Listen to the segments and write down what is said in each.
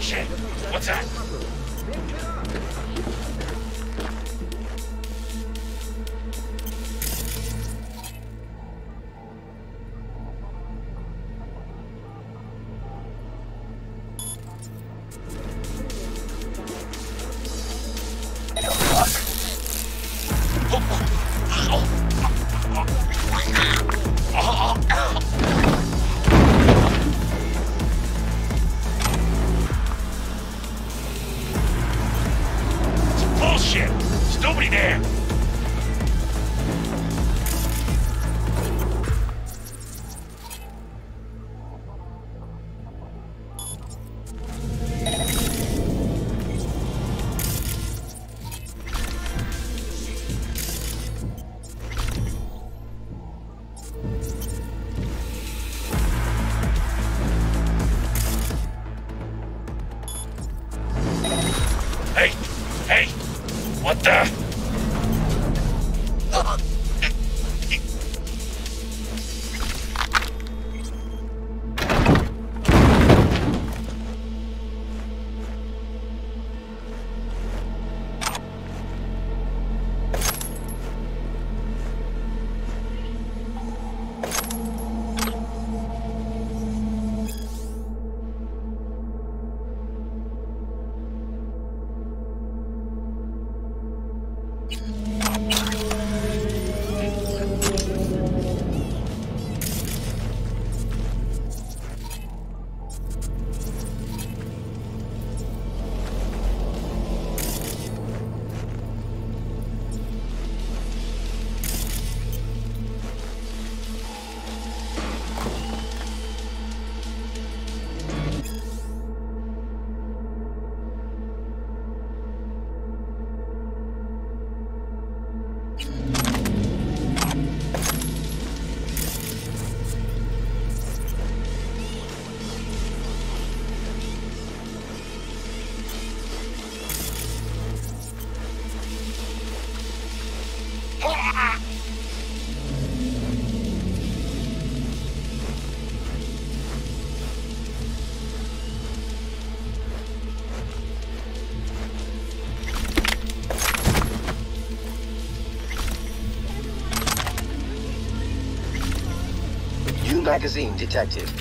Shit! What's that? Magazine detective.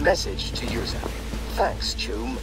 Message to user. Thanks, Choom.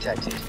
detected.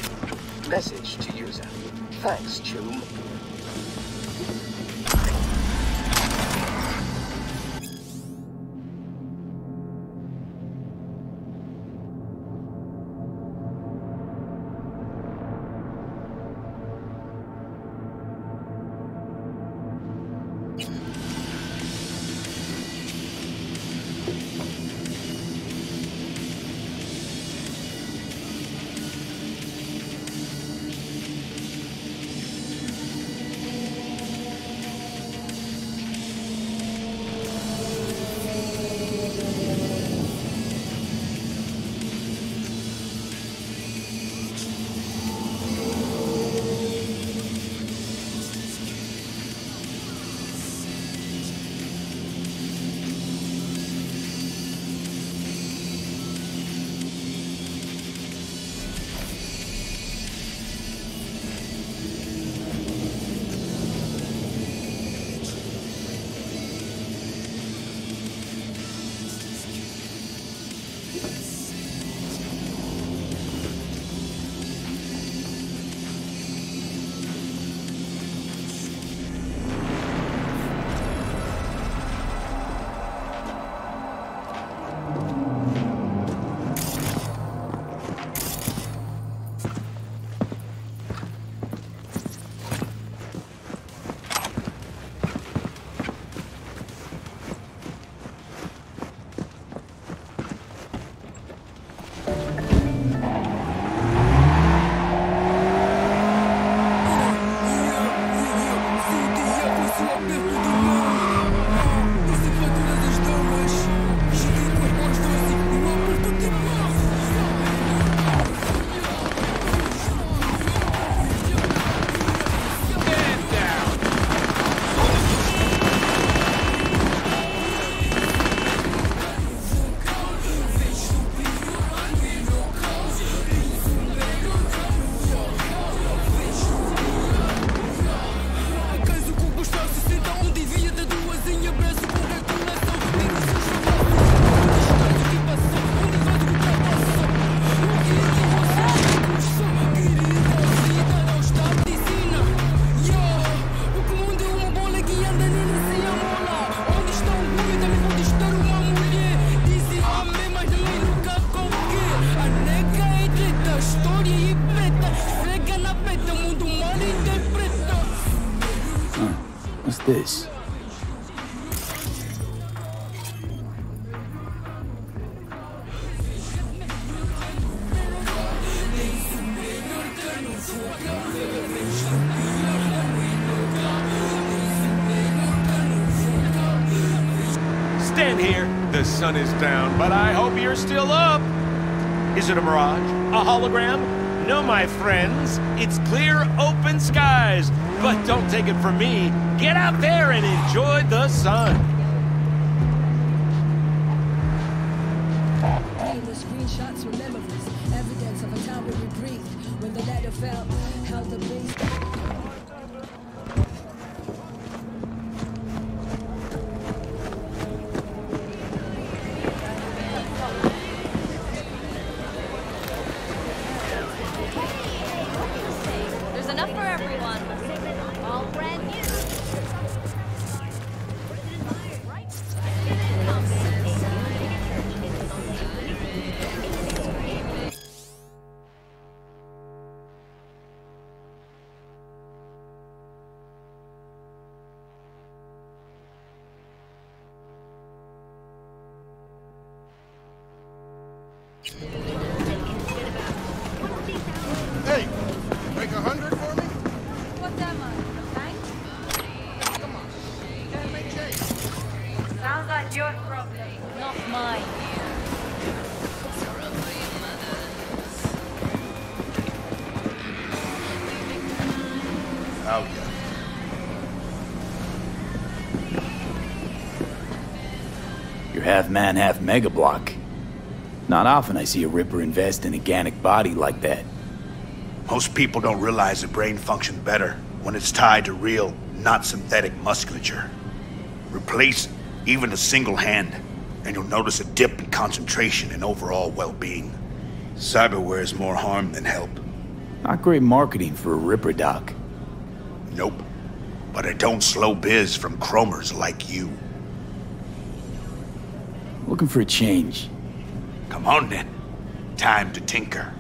here, the sun is down, but I hope you're still up. Is it a mirage? A hologram? No, my friends. It's clear, open skies. But don't take it from me. Get out there and enjoy the sun. Half man, half mega block. Not often I see a Ripper invest in a Ganic body like that. Most people don't realize the brain functions better when it's tied to real, not synthetic musculature. Replace even a single hand, and you'll notice a dip in concentration and overall well-being. Cyberware is more harm than help. Not great marketing for a Ripper doc. Nope. But it don't slow biz from chromers like you. Looking for a change. Come on then. Time to tinker.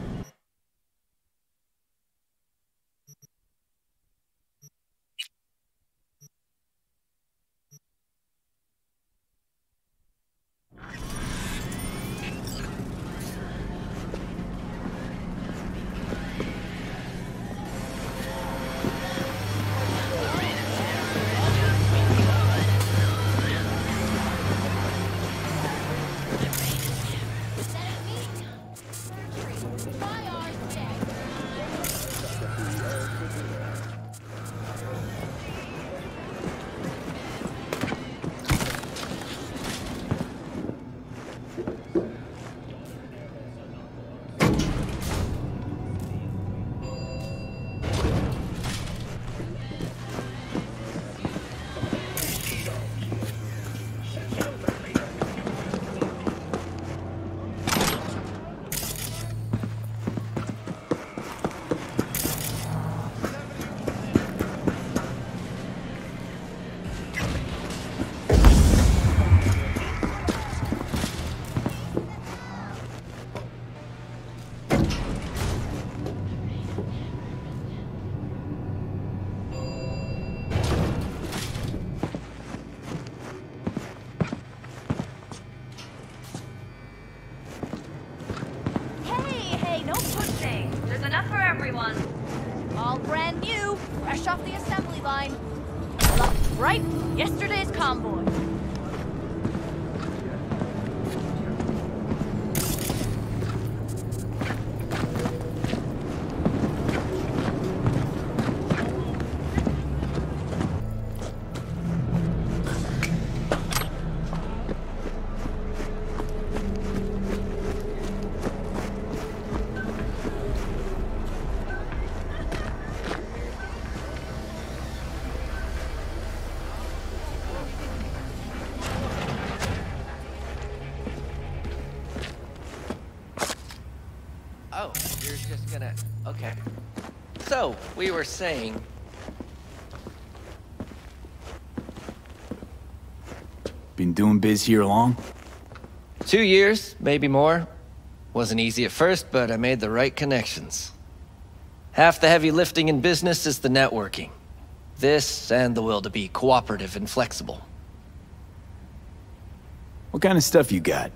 Gonna. Okay. So, we were saying. Been doing biz here long? Two years, maybe more. Wasn't easy at first, but I made the right connections. Half the heavy lifting in business is the networking. This and the will to be cooperative and flexible. What kind of stuff you got?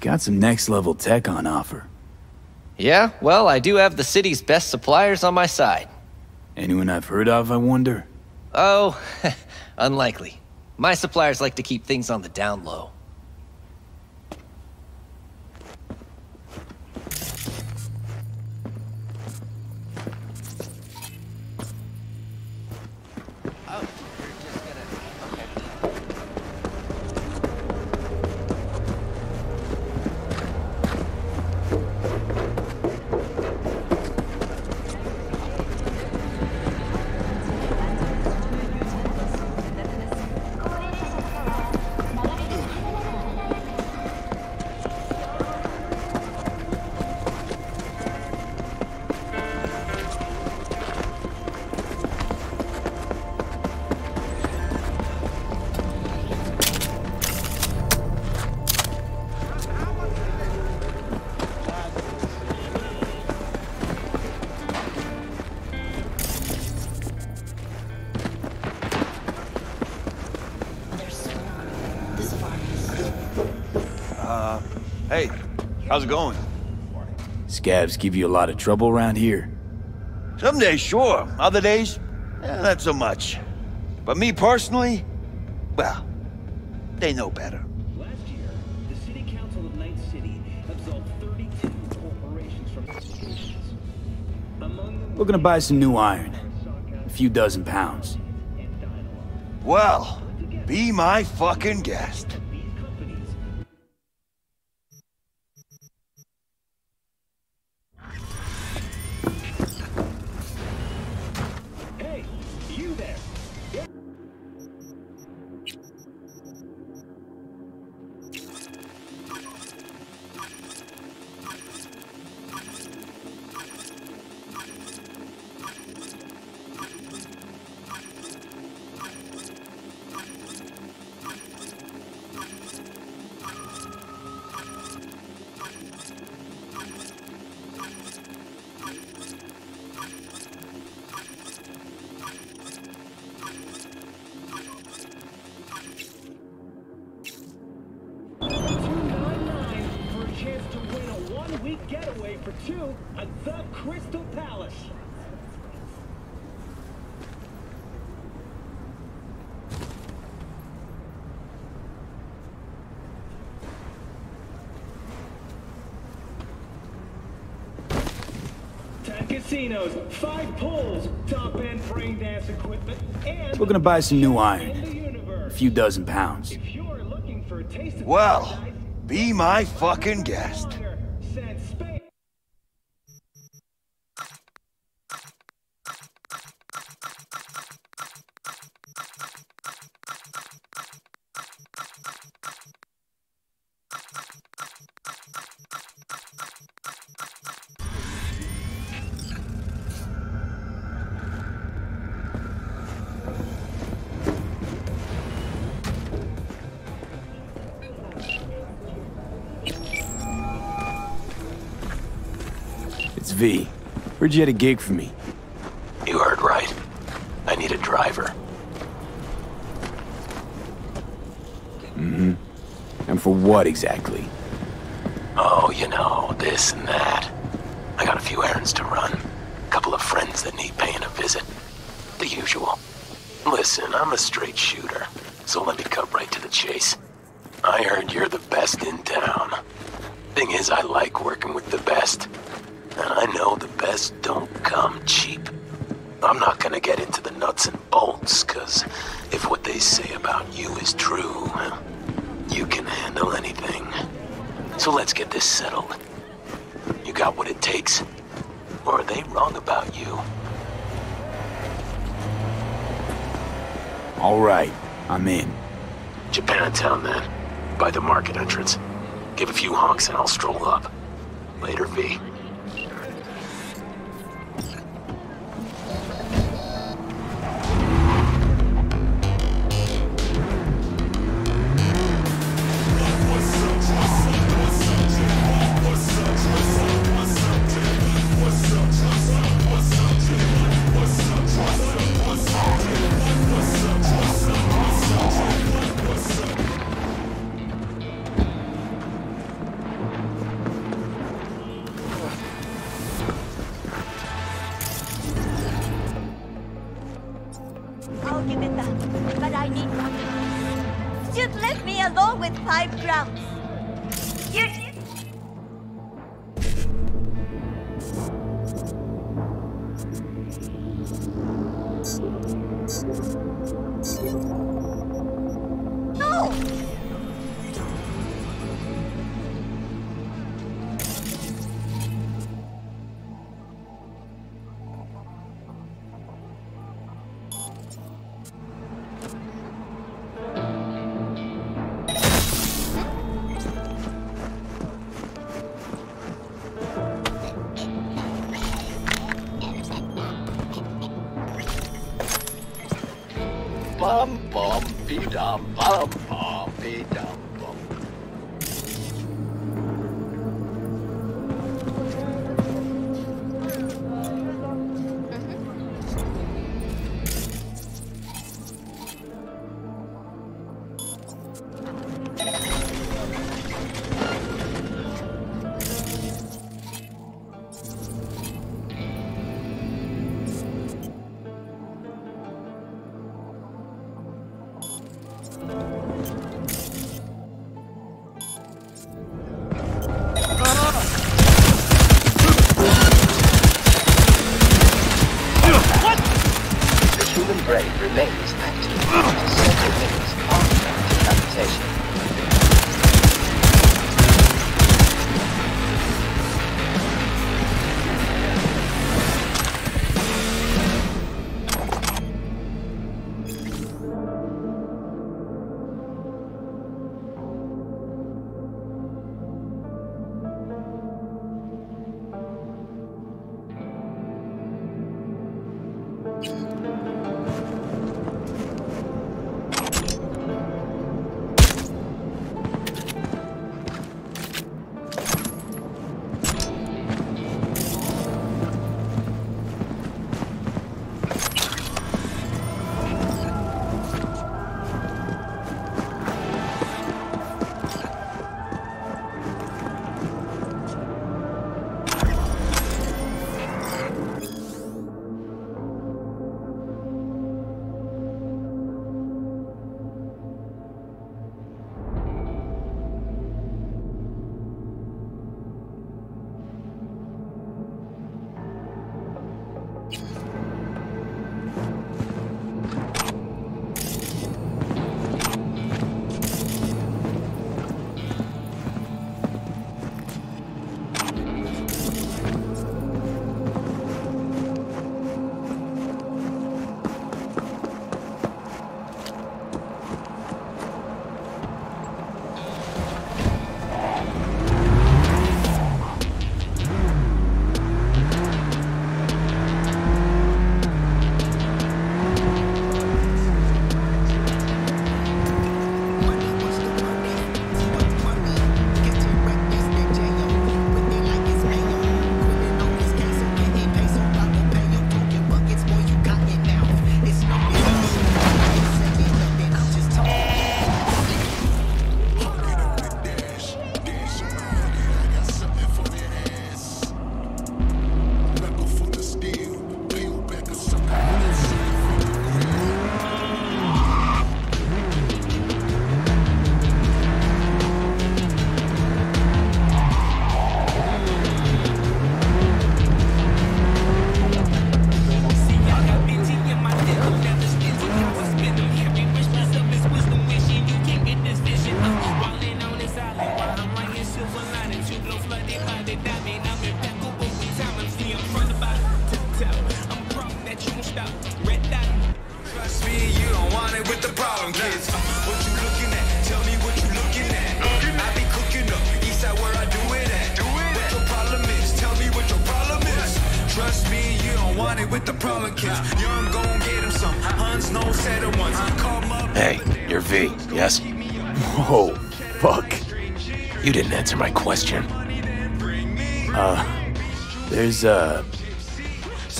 Got some next level tech on offer. Yeah, well, I do have the city's best suppliers on my side. Anyone I've heard of, I wonder? Oh, unlikely. My suppliers like to keep things on the down low. Hey, how's it going? Scavs give you a lot of trouble around here? Some days, sure. Other days, eh, not so much. But me personally, well, they know better. Last year, the City Council of Night City absolved 32 corporations from obligations. Among them Looking to buy some new iron. A few dozen pounds. Well, be my fucking guest. Getaway for two at the Crystal Palace. Casinos, five pools, top-end brain dance equipment, and Looking to buy some new iron. A few dozen pounds. for a taste of Well, be my fucking guest. Heard you had a gig for me. You heard right. I need a driver. Mm-hmm. And for what exactly? Oh, you know, this and that. I got a few errands to run. A couple of friends that need paying a visit. The usual. Listen, I'm a straight shooter, so let me cut right to the chase. I heard you're the best in town. Thing is, I like working with the best. And I know the best don't come cheap. I'm not gonna get into the nuts and bolts, cause if what they say about you is true, you can handle anything. So let's get this settled. You got what it takes? Or are they wrong about you? All right, I'm in. Japantown then. By the market entrance. Give a few honks and I'll stroll up. Later, V.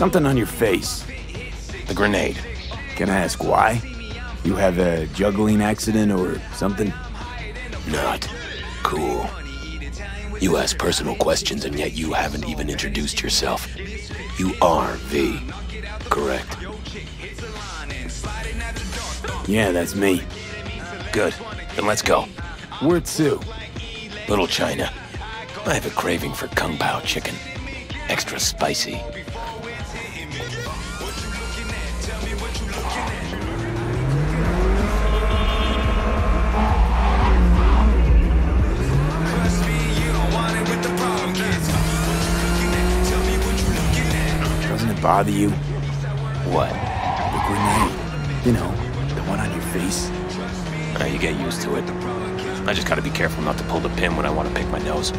something on your face. The grenade. Can I ask why? You have a juggling accident or something? Not cool. You ask personal questions and yet you haven't even introduced yourself. You are V, correct? Yeah, that's me. Good. Then let's go. Where to? Little China. I have a craving for Kung Pao chicken. Extra spicy. Bother you? What? The grenade. You know, the one on your face. Uh, you get used to it. I just gotta be careful not to pull the pin when I want to pick my nose.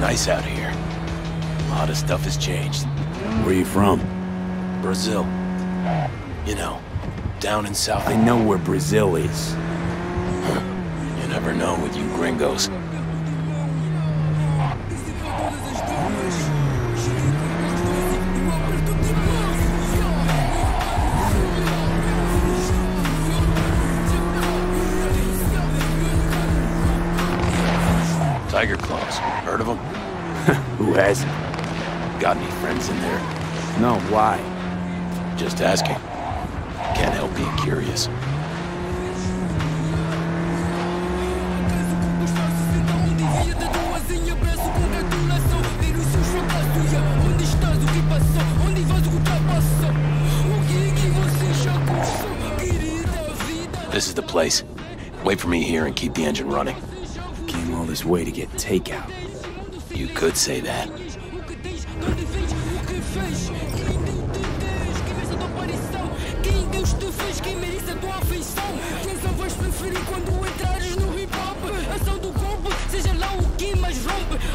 Nice out here. A lot of stuff has changed. Where you from? Brazil. You know, down in South. I know where Brazil is. You never know with you gringos. Tiger Claws. Heard of them? Who hasn't? Got any friends in there? No, why? Just asking. Can't help being curious. This is the place. Wait for me here and keep the engine running. Came all this way to get takeout. You could say that.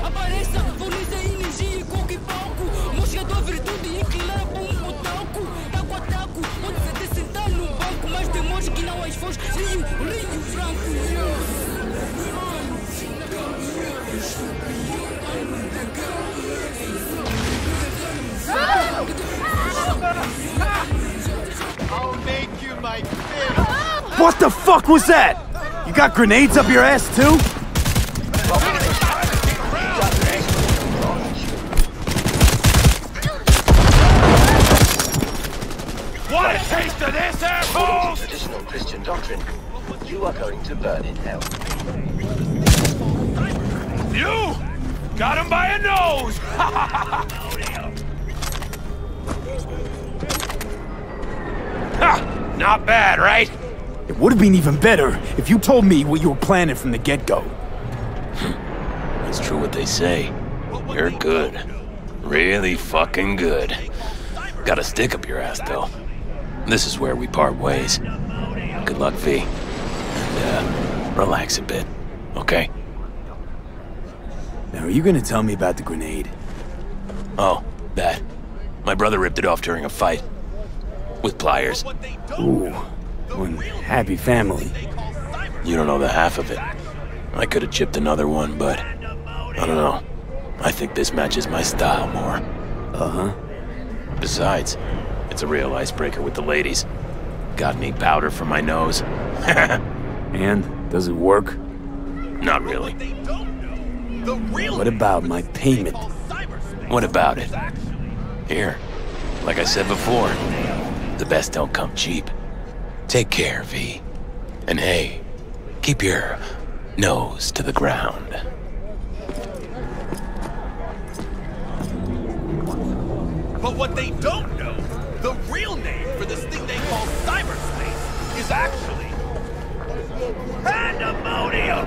Apareça, valoriza a energia e coque palco. Mosca tua virtude e para um otaku. Taco a taco, pode até sentar no banco. Mas demonstra que não és foz, rio, rio fish. What the fuck was that? You got grenades up your ass too? Traditional doctrine. You are going to burn in hell. You got him by a nose! ha! Not bad, right? It would have been even better if you told me what you were planning from the get-go. It's true what they say. You're good. Really fucking good. Got a stick up your ass, though. This is where we part ways. Good luck, V. And, uh, relax a bit, okay? Now, are you gonna tell me about the grenade? Oh, that. My brother ripped it off during a fight. With pliers. Ooh, one happy family. You don't know the half of it. I could have chipped another one, but... I don't know. I think this matches my style more. Uh-huh. Besides, it's a real icebreaker with the ladies. Got any powder for my nose? and, does it work? Not really. What about my payment? What about it? Here, like I said before, the best don't come cheap. Take care, V. And hey, keep your nose to the ground. But what they don't know, the real name for this thing they call cyberspace is actually pandemonium.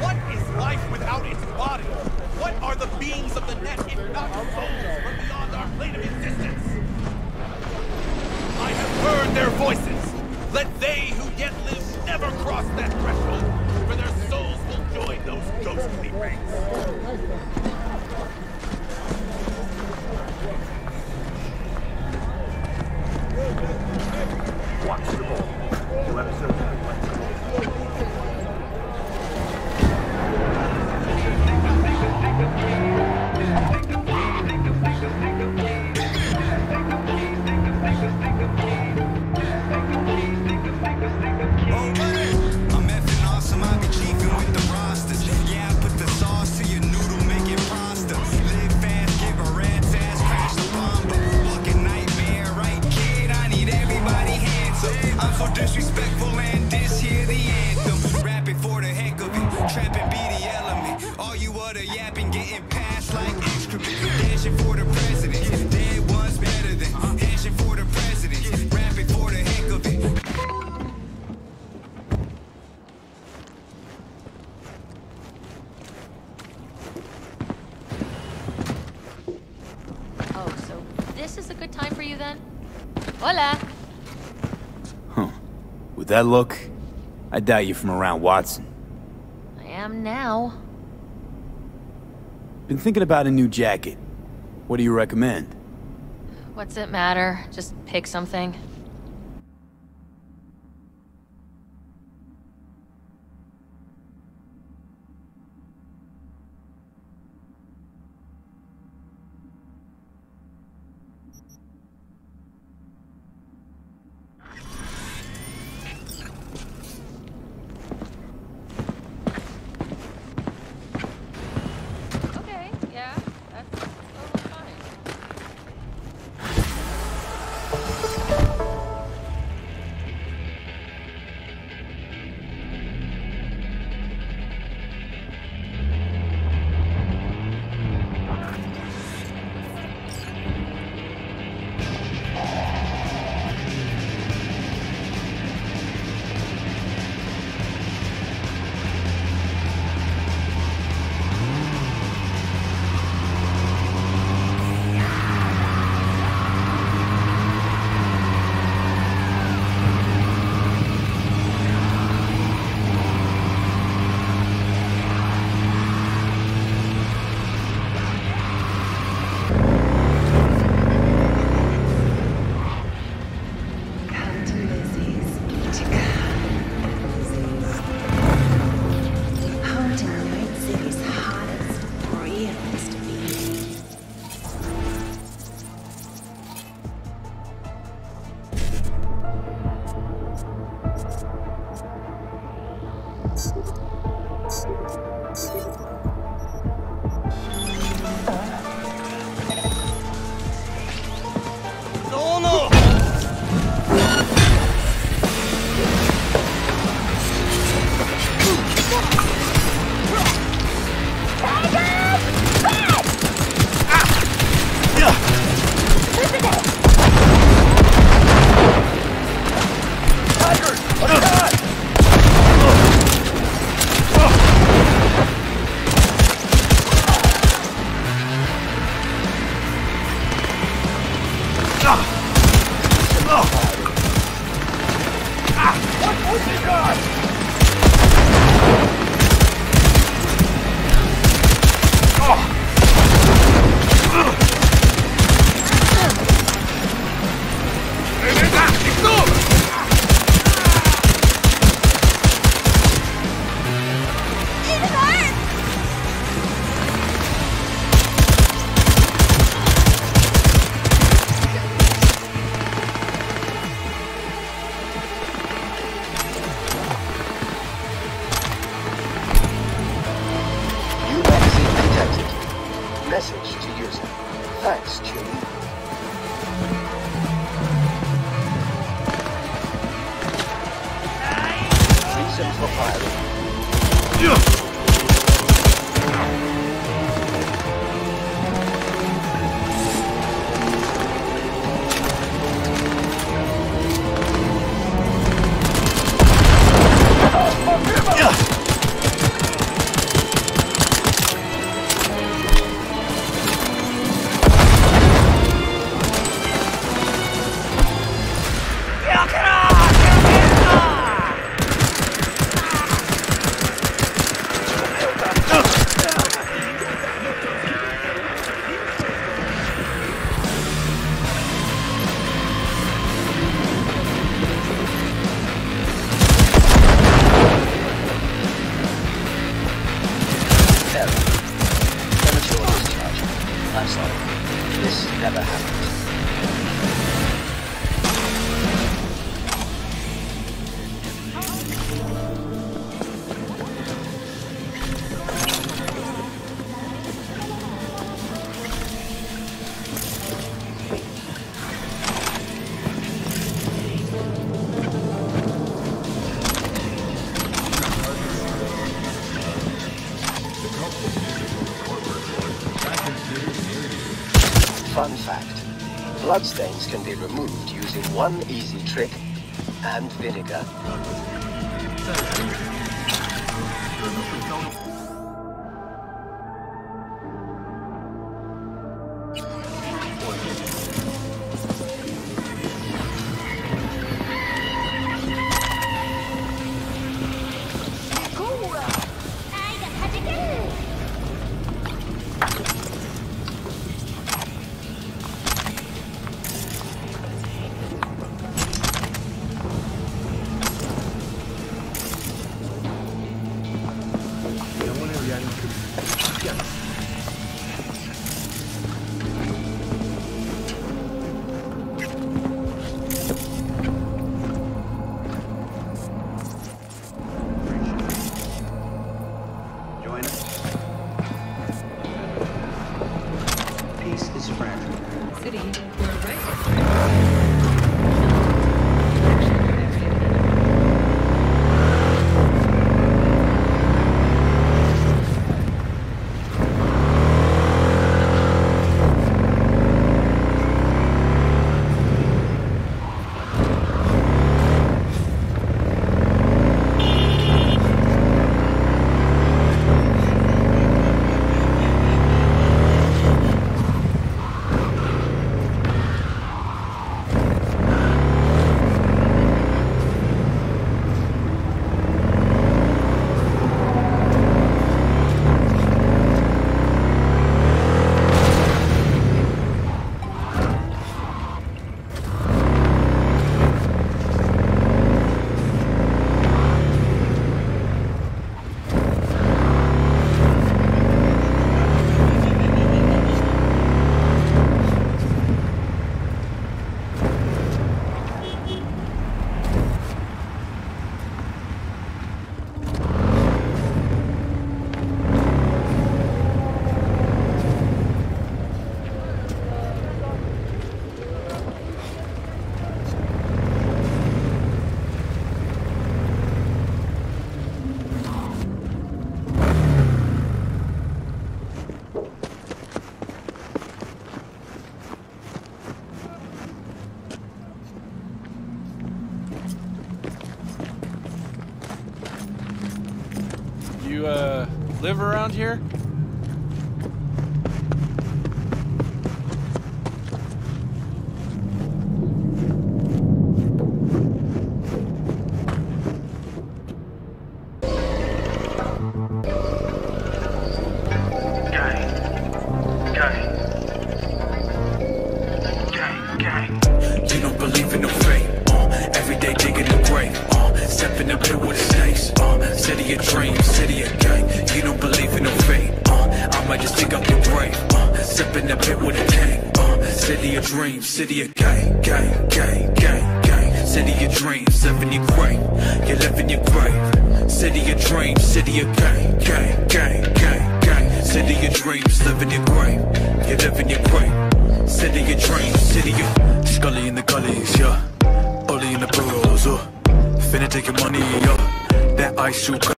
What is life without its body? What are the beings of the net if not souls from beyond our plane of existence? I have heard their voices. Let they who yet live never cross that threshold, those ghostly ranks. Watch the ball. Two episodes. That look, I doubt you're from around Watson. I am now. Been thinking about a new jacket. What do you recommend? What's it matter? Just pick something. To. Thanks, Chewie. Reason for firing. Error. Bloodstains can be removed using one easy trick and vinegar. Around here?